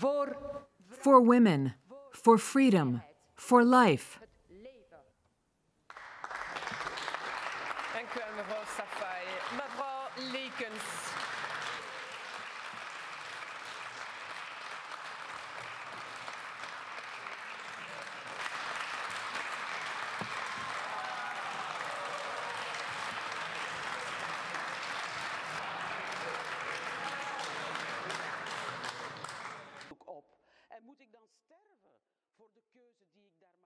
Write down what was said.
For women, for freedom, for life. Mevrouw Safai. Mevrouw Liekens. moet ik dan sterven voor de keuze die ik daar.